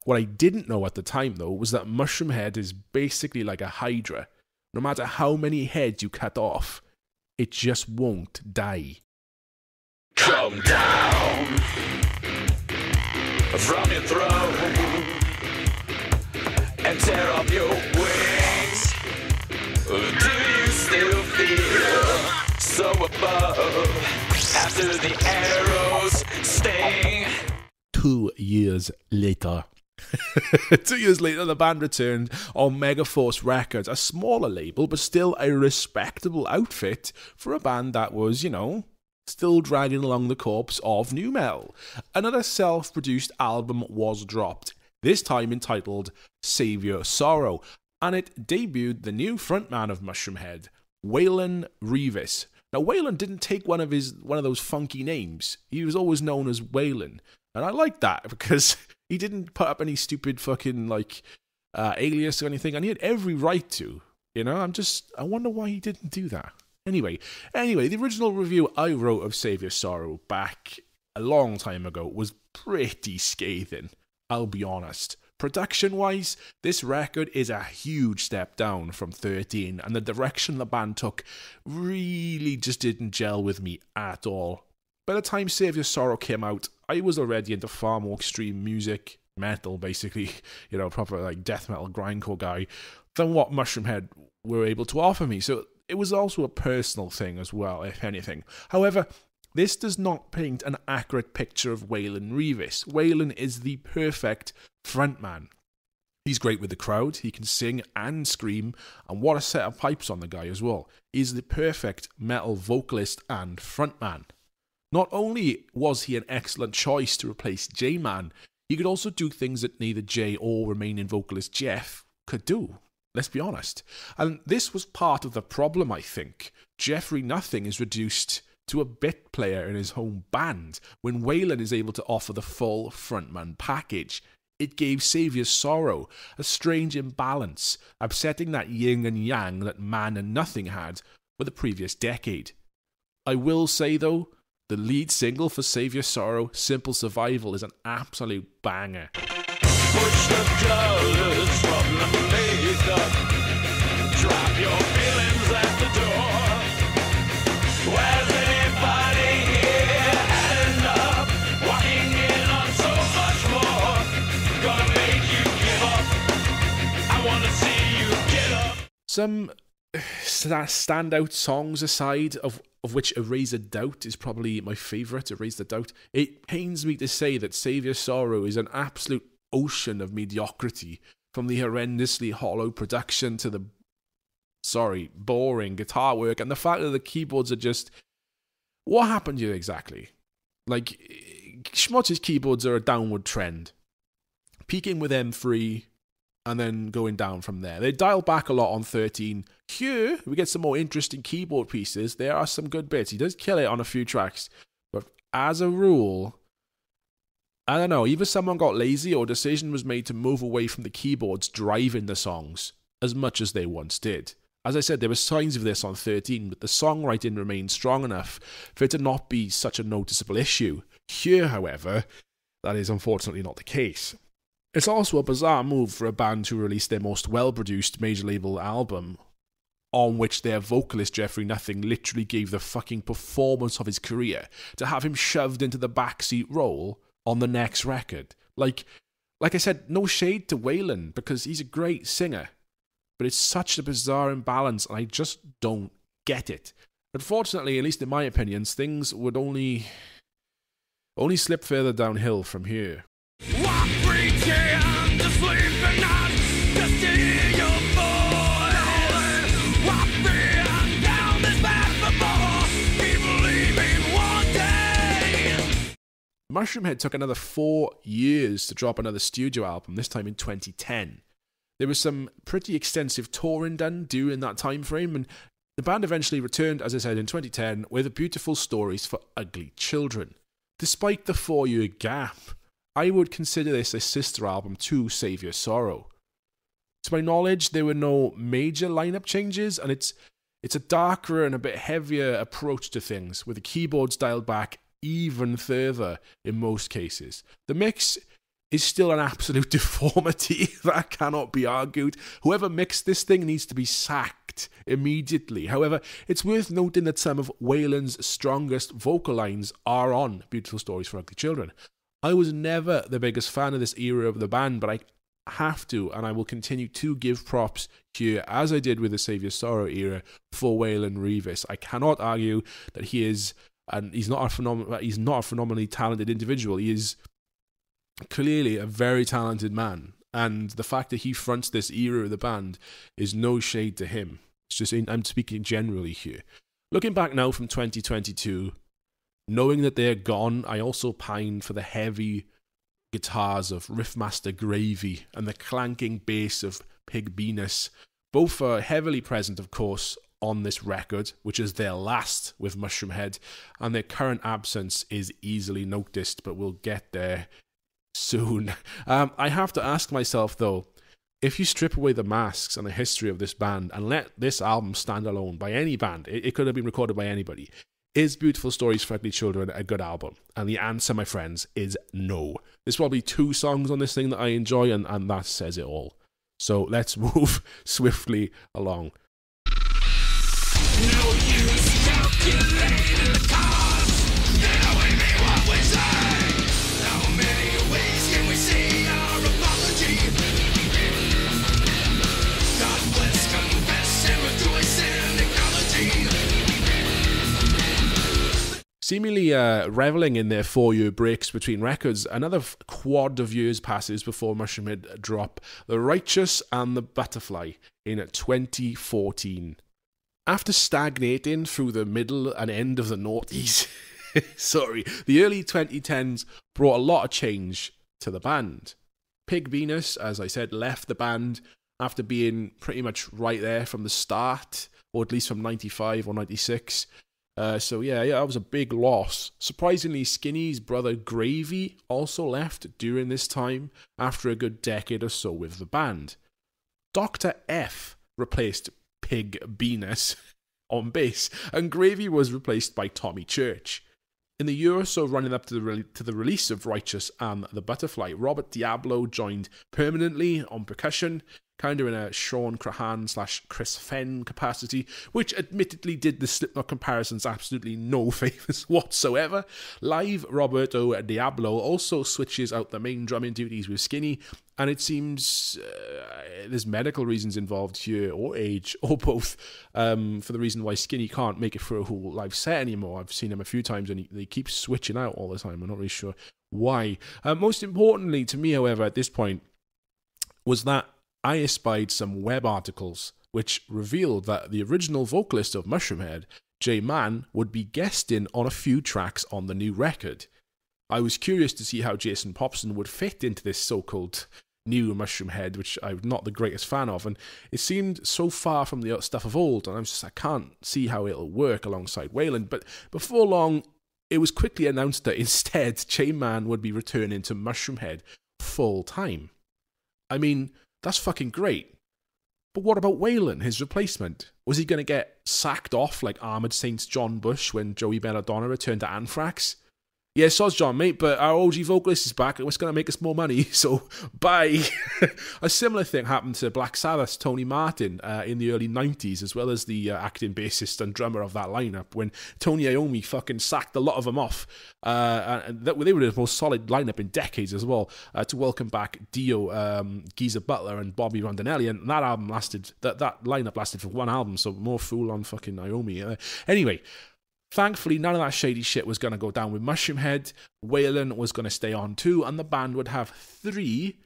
What I didn't know at the time, though, was that Mushroomhead is basically like a Hydra. No matter how many heads you cut off, it just won't die. Come down from your throne and tear off your wings. Do you still feel so above after the arrows sting? Two years later. Two years later, the band returned on Megaforce Records, a smaller label, but still a respectable outfit for a band that was, you know, still dragging along the corpse of nu metal. Another self produced album was dropped, this time entitled Savior Sorrow, and it debuted the new frontman of Mushroomhead, Waylon Reavis. Now, Waylon didn't take one of his one of those funky names. He was always known as Waylon, and I like that because he didn't put up any stupid fucking like uh, alias or anything, and he had every right to. You know, I'm just I wonder why he didn't do that. Anyway, anyway, the original review I wrote of Savior Sorrow back a long time ago was pretty scathing. I'll be honest. Production wise, this record is a huge step down from 13, and the direction the band took really just didn't gel with me at all. By the time Savior Sorrow came out, I was already into far more extreme music, metal basically, you know, proper like death metal grindcore guy, than what Mushroomhead were able to offer me. So it was also a personal thing as well, if anything. However, this does not paint an accurate picture of Waylon Reavis. Waylon is the perfect frontman. He's great with the crowd, he can sing and scream, and what a set of pipes on the guy as well. He's the perfect metal vocalist and frontman. Not only was he an excellent choice to replace J Mann, he could also do things that neither Jay or remaining vocalist Jeff could do. Let's be honest. And this was part of the problem, I think. Jeffrey Nothing is reduced to a bit player in his home band when Waylon is able to offer the full frontman package. It gave Saviour's sorrow a strange imbalance, upsetting that yin and yang that Mann and nothing had for the previous decade. I will say though, the lead single for Savior's Sorrow, Simple Survival, is an absolute banger. Some standout songs aside, of of which Erase the Doubt is probably my favourite, Erase the Doubt. It pains me to say that Savior Sorrow is an absolute ocean of mediocrity, from the horrendously hollow production to the sorry, boring guitar work, and the fact that the keyboards are just. What happened here exactly? Like, eh, eh, Shmotz's keyboards are a downward trend, peaking with M3 and then going down from there. They dial back a lot on 13. Here, we get some more interesting keyboard pieces. There are some good bits. He does kill it on a few tracks, but as a rule, I don't know, either someone got lazy or decision was made to move away from the keyboards driving the songs as much as they once did. As I said, there were signs of this on 13, but the songwriting remained strong enough for it to not be such a noticeable issue. Here, however, that is unfortunately not the case. It's also a bizarre move for a band to release their most well produced major label album, on which their vocalist Jeffrey Nothing literally gave the fucking performance of his career, to have him shoved into the backseat role on the next record. Like, like I said, no shade to Waylon because he's a great singer, but it's such a bizarre imbalance, and I just don't get it. Unfortunately, at least in my opinions, things would only only slip further downhill from here. Mushroomhead took another four years to drop another studio album, this time in 2010. There was some pretty extensive touring done during that time frame, and the band eventually returned, as I said, in 2010 with Beautiful Stories for Ugly Children. Despite the four year gap, I would consider this a sister album to Savior Sorrow. To my knowledge, there were no major lineup changes, and it's it's a darker and a bit heavier approach to things, with the keyboards dialed back even further in most cases. The mix is still an absolute deformity that cannot be argued. Whoever mixed this thing needs to be sacked immediately. However, it's worth noting that some of Waylon's strongest vocal lines are on Beautiful Stories for Ugly Children. I was never the biggest fan of this era of the band, but I have to and I will continue to give props here, as I did with the Savior Sorrow era, for Waylon Reavis. I cannot argue that he is, and he's not a phenomenal, he's not a phenomenally talented individual. He is clearly a very talented man, and the fact that he fronts this era of the band is no shade to him. It's just I'm speaking generally here. Looking back now from 2022, knowing that they're gone, I also pine for the heavy guitars of Riffmaster Gravy and the clanking bass of Pig Benis. Both are heavily present, of course, on this record, which is their last with Mushroomhead, and their current absence is easily noticed, but we'll get there soon. Um, I have to ask myself, though, if you strip away the masks and the history of this band and let this album stand alone by any band, it, it could have been recorded by anybody. Is Beautiful Stories for Ugly Children a good album? And the answer, my friends, is no. There's probably two songs on this thing that I enjoy, and, and that says it all. So let's move swiftly along. No Seemingly uh, reveling in their four year breaks between records, another quad of years passes before Mushroomhead drop The Righteous and the Butterfly in 2014. After stagnating through the middle and end of the noughties, sorry, the early 2010s brought a lot of change to the band. Pig Benis, as I said, left the band after being pretty much right there from the start, or at least from 95 or 96. Uh, so yeah, yeah, that was a big loss. Surprisingly, Skinny's brother Gravy also left during this time after a good decade or so with the band. Dr. F replaced Pig Benis on bass, and Gravy was replaced by Tommy Church. In the year or so running up to the, re- to the release of Righteous and the Butterfly, Robert Diablo joined permanently on percussion, kind of in a Shawn Crahan slash Chris Fehn capacity, which admittedly did the Slipknot comparisons absolutely no favours whatsoever. Live Roberto Diablo also switches out the main drumming duties with Skinny, and it seems uh, there's medical reasons involved here, or age, or both, um, for the reason why Skinny can't make it for a whole live set anymore. I've seen him a few times, and he, they keep switching out all the time. I'm not really sure why. Uh, most importantly to me, however, at this point, was that I espied some web articles which revealed that the original vocalist of Mushroomhead, J Mann, would be guesting on a few tracks on the new record. I was curious to see how Jason Popson would fit into this so called new Mushroomhead, which I'm not the greatest fan of, and it seemed so far from the stuff of old, and I'm just, I can't see how it'll work alongside Waylon. But before long, it was quickly announced that instead, Mann would be returning to Mushroomhead full time. I mean, that's fucking great. But what about Waylon, his replacement? Was he going to get sacked off like Armored Saints John Bush when Joey Belladonna returned to Anthrax? Yeah, soz John, mate, but our OG vocalist is back and it's going to make us more money, so bye. a similar thing happened to Black Sabbath's Tony Martin uh, in the early 90s, as well as the uh, acting bassist and drummer of that lineup, when Tony Iommi fucking sacked a lot of them off. Uh, and that, they were the most solid lineup in decades as well, uh, to welcome back Dio, um, Geezer Butler, and Bobby Rondinelli. And that album lasted, that, that lineup lasted for one album, so more fool on fucking Iommi. Uh, anyway. Thankfully, none of that shady shit was going to go down with Mushroomhead. Waylon was going to stay on too, and the band would have three,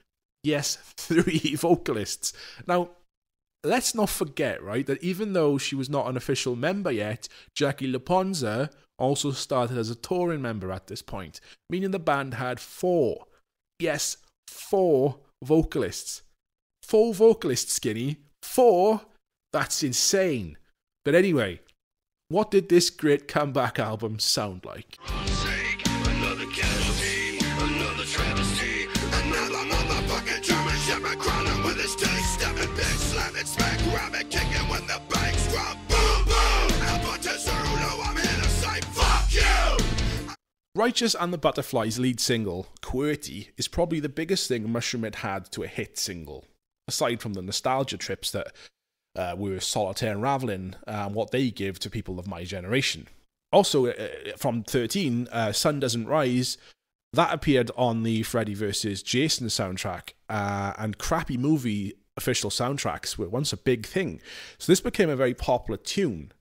yes, three vocalists. Now, let's not forget, right, that even though she was not an official member yet, Jackie Laponza also started as a touring member at this point, meaning the band had four, yes, four vocalists. Four vocalists, Skinny. Four? That's insane. But anyway, what did this great comeback album sound like? Sake, another casualty, another travesty, another motherfucking German Shepherd crawling with his teeth, stepping big, slamming, smack, grabbing, kicking when the banks drop. Boom, boom! Alpha to Cerulo, I'm here to say fuck you! Righteous and the Butterflies' lead single, QWERTY, is probably the biggest thing Mushroomhead had to a hit single, aside from the nostalgia trips that uh, were Solitaire Unraveling, um, what they give to people of my generation. Also, uh, from 13, uh, Sun Doesn't Rise, that appeared on the Freddy vs. Jason soundtrack, uh, and crappy movie official soundtracks were once a big thing. So this became a very popular tune.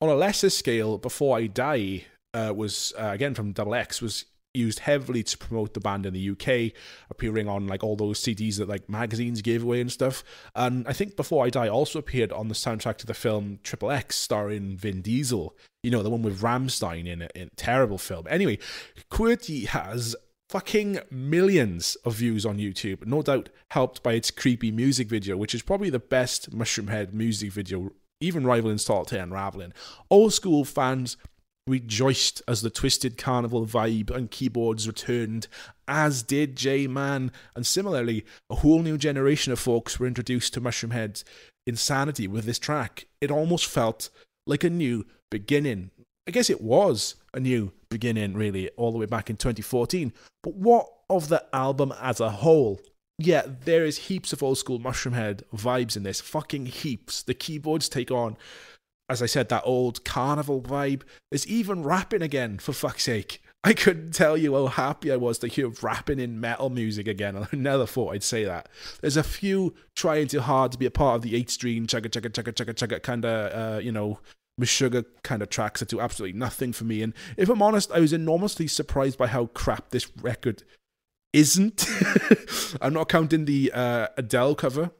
On a lesser scale, Before I Die uh, was, uh, again from Double X, was used heavily to promote the band in the UK, appearing on like all those CDs that like magazines gave away and stuff. And I think Before I Die also appeared on the soundtrack to the film Triple X, starring Vin Diesel. You know, the one with Rammstein in it. In terrible film. Anyway, QWERTY has fucking millions of views on YouTube, no doubt helped by its creepy music video, which is probably the best Mushroomhead music video, even rivaling Solitaire Unraveling. Old school fans rejoiced as the twisted carnival vibe and keyboards returned, as did J Mann. And similarly, a whole new generation of folks were introduced to Mushroomhead's insanity with this track. It almost felt like a new beginning. I guess it was a new beginning, really, all the way back in 2014. But what of the album as a whole? Yeah, there is heaps of old school Mushroomhead vibes in this. Fucking heaps. The keyboards take on as I said, that old carnival vibe. There's even rapping again, for fuck's sake. I couldn't tell you how happy I was to hear rapping in metal music again. I never thought I'd say that. There's a few trying too hard to be a part of the eight string chugga chugga chugga chugga chugga kind of, uh, you know, sugar kind of tracks that do absolutely nothing for me. And if I'm honest, I was enormously surprised by how crap this record isn't. I'm not counting the uh, Adele cover,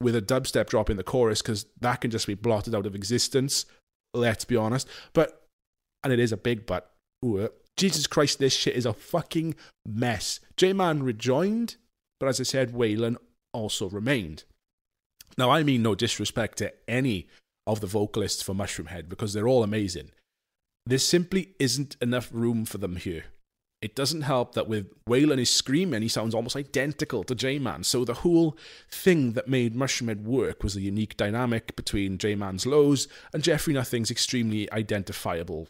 with a dubstep drop in the chorus because that can just be blotted out of existence. Let's be honest. But, and it is a big but. Ooh, uh, Jesus Christ, this shit is a fucking mess. J Mann rejoined, but as I said, Waylon also remained. Now, I mean no disrespect to any of the vocalists for Mushroomhead because they're all amazing. There simply isn't enough room for them here. It doesn't help that with Waylon is screaming, he sounds almost identical to J Mann. So the whole thing that made Mushroomhead work was the unique dynamic between J Mann's lows and Jeffrey Nothing's extremely identifiable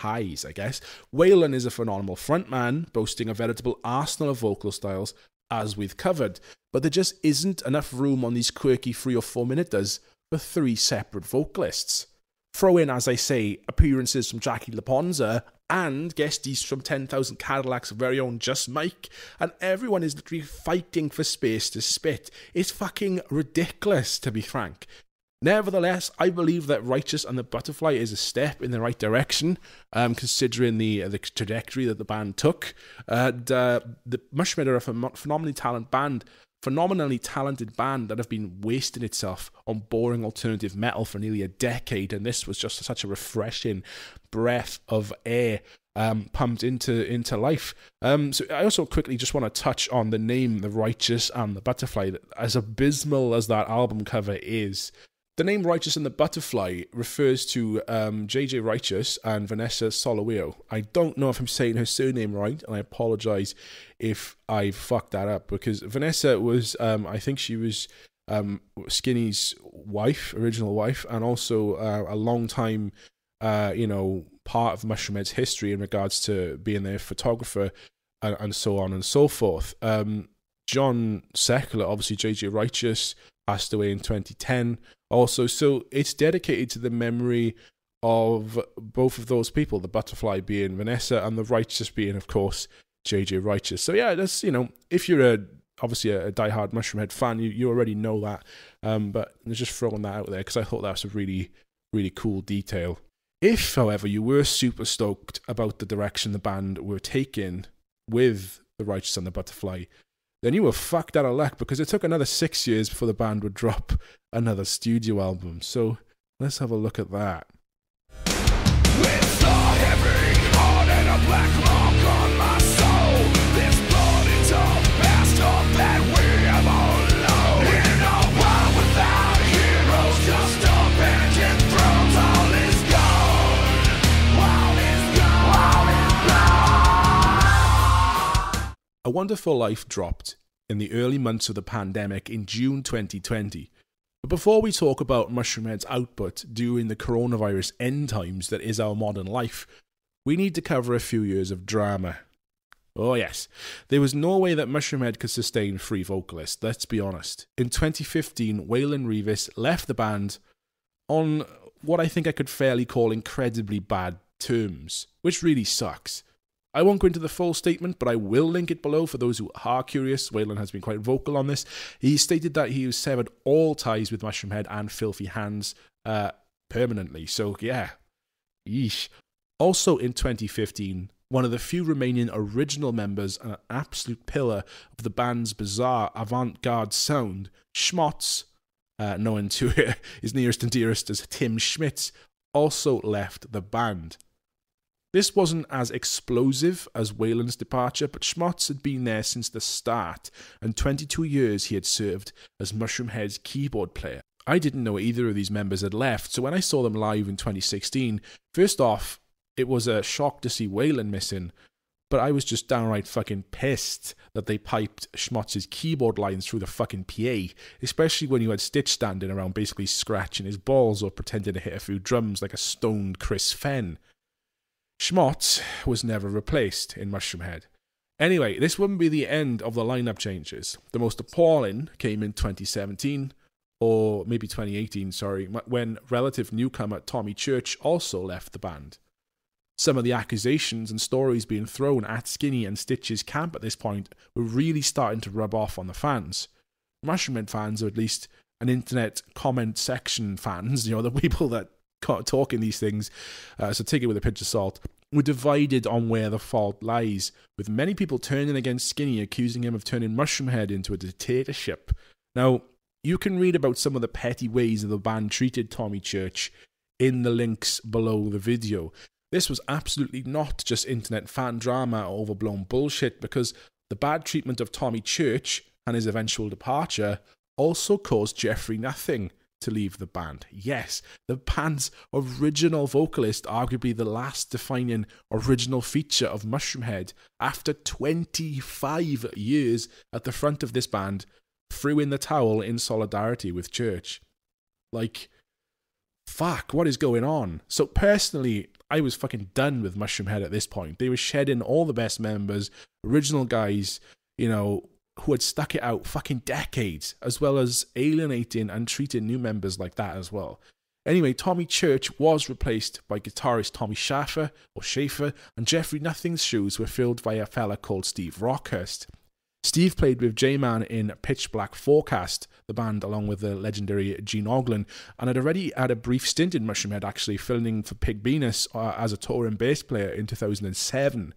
highs, I guess. Waylon is a phenomenal frontman, boasting a veritable arsenal of vocal styles, as we've covered, but there just isn't enough room on these quirky three or four minutes for three separate vocalists. Throw in, as I say, appearances from Jackie Laponza and guesties from 10,000 Cadillac's very own Just Mike, and everyone is literally fighting for space to spit. It's fucking ridiculous, to be frank. Nevertheless, I believe that Righteous and the Butterfly is a step in the right direction, um, considering the uh, the trajectory that the band took. And uh, the Mushroomhead are a phen- phenomenally talented band phenomenally talented band that have been wasting itself on boring alternative metal for nearly a decade, and this was just such a refreshing breath of air um, pumped into into life. Um, so I also quickly just want to touch on the name, the Righteous and the Butterfly. As abysmal as that album cover is, the name Righteous and the Butterfly refers to um, JJ Righteous and Vanessa Solorio. I don't know if I'm saying her surname right, and I apologize if I fucked that up because Vanessa was, um, I think she was um, Skinny's wife, original wife, and also uh, a long time, uh, you know, part of Mushroomhead's history in regards to being their photographer and, and so on and so forth. Um, John Secular, obviously JJ Righteous, passed away in 2010 also. So it's dedicated to the memory of both of those people, the butterfly being Vanessa and the righteous being, of course, JJ Righteous. So yeah, that's, you know, if you're a obviously a, a diehard Mushroomhead fan, you, you already know that. Um, but I'm just throwing that out there because I thought that was a really, really cool detail. If, however, you were super stoked about the direction the band were taking with The Righteous and the Butterfly, then you were fucked out of luck because it took another six years before the band would drop another studio album. So let's have a look at that. A Wonderful Life dropped in the early months of the pandemic in June 2020. But before we talk about Mushroomhead's output during the coronavirus end times that is our modern life, we need to cover a few years of drama. Oh, yes. There was no way that Mushroomhead could sustain three vocalists, let's be honest. In 2015, Waylon Reavis left the band on what I think I could fairly call incredibly bad terms, which really sucks. I won't go into the full statement, but I will link it below for those who are curious. Waylon has been quite vocal on this. He stated that he severed all ties with Mushroomhead and Filthy Hands uh, permanently. So, yeah. Yeesh. Also in 2015, one of the few remaining original members and an absolute pillar of the band's bizarre avant garde sound, Shmotz, uh, known to his nearest and dearest as Tim Schmitz, also left the band. This wasn't as explosive as Waylon's departure, but Shmotz had been there since the start, and 22 years he had served as Mushroomhead's keyboard player. I didn't know either of these members had left, so when I saw them live in 2016, first off, it was a shock to see Waylon missing, but I was just downright fucking pissed that they piped Shmotz's keyboard lines through the fucking PA, especially when you had Stitch standing around basically scratching his balls or pretending to hit a few drums like a stoned Chris Fehn. Shmotz was never replaced in Mushroomhead. Anyway, this wouldn't be the end of the lineup changes. The most appalling came in 2017, or maybe 2018, sorry, when relative newcomer Tommy Church also left the band. Some of the accusations and stories being thrown at Skinny and Stitch's camp at this point were really starting to rub off on the fans. Mushroomhead fans, or at least an internet comment section fans, you know, the people that talking these things, uh, so take it with a pinch of salt, were divided on where the fault lies, with many people turning against Skinny, accusing him of turning Mushroomhead into a dictatorship. Now, you can read about some of the petty ways the band treated Tommy Church in the links below the video. This was absolutely not just internet fan drama or overblown bullshit, because the bad treatment of Tommy Church and his eventual departure also caused Jeffrey nothing to leave the band. Yes, the band's original vocalist, arguably the last defining original feature of Mushroomhead, after 25 years at the front of this band, threw in the towel in solidarity with Church. Like, fuck, what is going on? So, personally, I was fucking done with Mushroomhead at this point. They were shedding all the best members, original guys, you know, who had stuck it out fucking decades, as well as alienating and treating new members like that as well. Anyway, Tommy Church was replaced by guitarist Tommy Schaffer or Schaefer, and Jeffrey Nothing's shoes were filled by a fella called Steve Rockhurst. Steve played with J Mann in Pitch Black Forecast, the band, along with the legendary Gene Hoglan, and had already had a brief stint in Mushroomhead, actually filling for Pig Benis uh, as a touring bass player in 2007.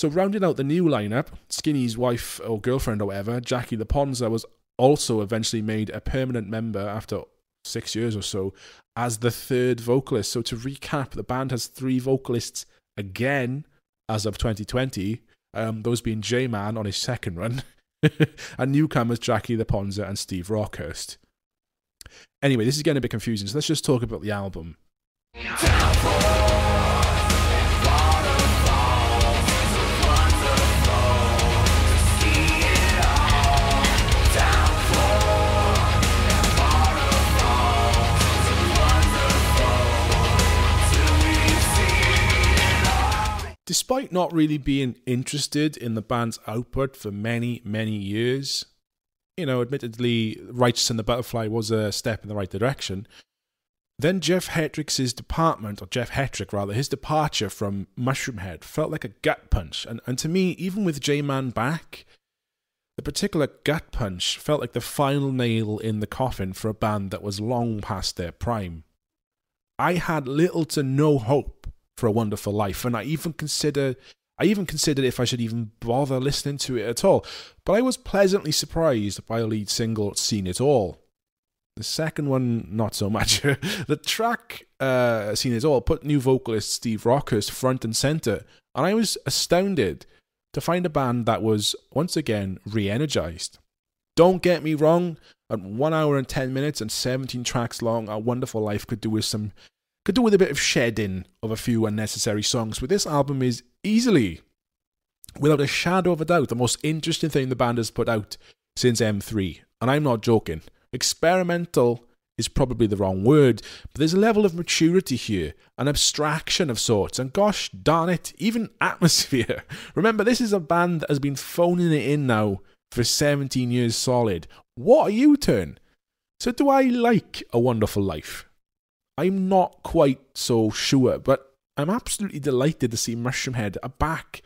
So rounding out the new lineup, Skinny's wife or girlfriend or whatever, Jackie Laponza, was also eventually made a permanent member after six years or so as the third vocalist. So to recap, the band has three vocalists again as of 2020. Um, those being J Mann on his second run, and newcomers Jackie Laponza and Steve Rockhurst. Anyway, this is getting a bit confusing, so let's just talk about the album. Despite not really being interested in the band's output for many, many years, you know, admittedly, Righteous and the Butterfly was a step in the right direction. Then Jeff Hatrix's department, or Jeff Hettrick rather, his departure from Mushroomhead felt like a gut punch. And, and to me, even with J Mann back, the particular gut punch felt like the final nail in the coffin for a band that was long past their prime. I had little to no hope for a wonderful life, and I even consider I even considered if I should even bother listening to it at all. But I was pleasantly surprised by the lead single Seen It All. The second one, not so much. the track uh, Seen It All put new vocalist Steve Rockhurst front and centre, and I was astounded to find a band that was once again re energized. Don't get me wrong, at 1 hour and 10 minutes and 17 tracks long, A Wonderful Life could do with some could do with a bit of shedding of a few unnecessary songs, but this album is easily, without a shadow of a doubt, the most interesting thing the band has put out since M3. And I'm not joking. Experimental is probably the wrong word, but there's a level of maturity here, an abstraction of sorts, and gosh darn it, even atmosphere. Remember, this is a band that has been phoning it in now for 17 years solid. What a U turn! So, do I like A Wonderful Life? I'm not quite so sure, but I'm absolutely delighted to see Mushroomhead are back.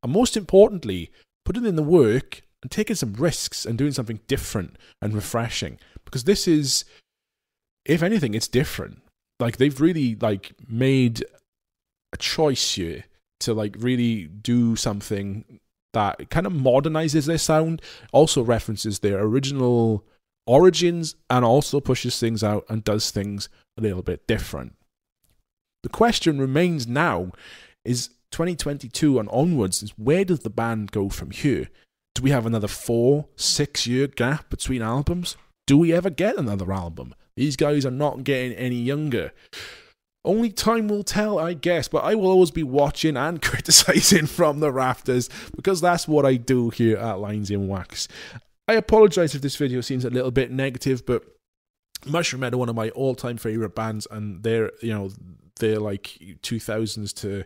And most importantly, putting in the work and taking some risks and doing something different and refreshing. Because this is, if anything, it's different. Like they've really like made a choice here to like really do something that kind of modernizes their sound, also references their original origins, and also pushes things out and does things a little bit different. The question remains now is 2022 and onwards is where does the band go from here? Do we have another four, six year gap between albums? Do we ever get another album? These guys are not getting any younger. Only time will tell, I guess, but I will always be watching and criticizing from the rafters because that's what I do here at Lines in Wax. I apologize if this video seems a little bit negative, but Mushroomhead are one of my all-time favorite bands, and they're you know they're like 2000s to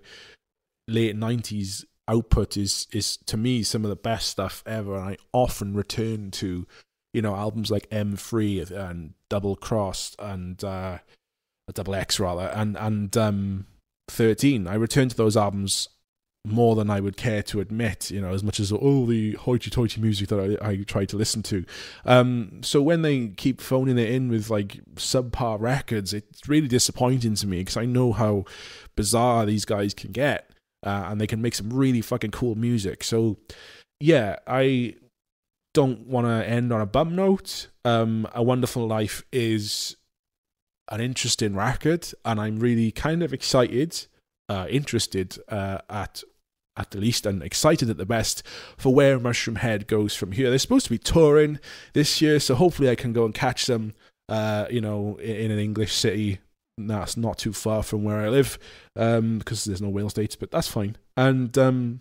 late 90s output is is to me some of the best stuff ever. And I often return to you know albums like M3 and Double Cross and uh, Double X rather, and and um, 13. I return to those albums more than I would care to admit, you know, as much as all the hoity-toity music that I, I try to listen to. Um, so when they keep phoning it in with like subpar records, it's really disappointing to me because I know how bizarre these guys can get, uh, and they can make some really fucking cool music. So yeah, I don't want to end on a bum note. Um, a Wonderful Life is an interesting record, and I'm really kind of excited. Uh, interested uh, at at the least and excited at the best for where Mushroomhead goes from here. They're supposed to be touring this year, so hopefully I can go and catch them, uh, you know, in, in, an English city that's not too far from where I live, um, because there's no Wales dates, but that's fine. And um,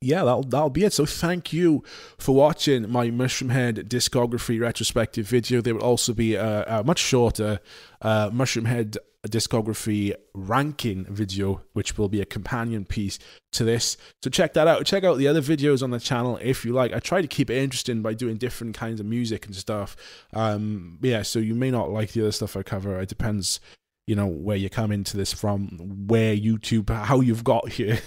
yeah, that'll that'll be it. So thank you for watching my Mushroomhead discography retrospective video. There will also be a, a much shorter uh, Mushroomhead discography ranking video, which will be a companion piece to this. So check that out. Check out the other videos on the channel if you like. I try to keep it interesting by doing different kinds of music and stuff. Um, yeah, so you may not like the other stuff I cover. It depends you know where you come into this from where youtube how you've got here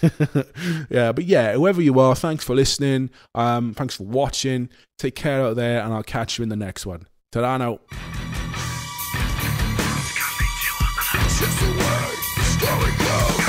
yeah but yeah whoever you are thanks for listening um thanks for watching take care out there and i'll catch you in the next one ta now Just the way the story goes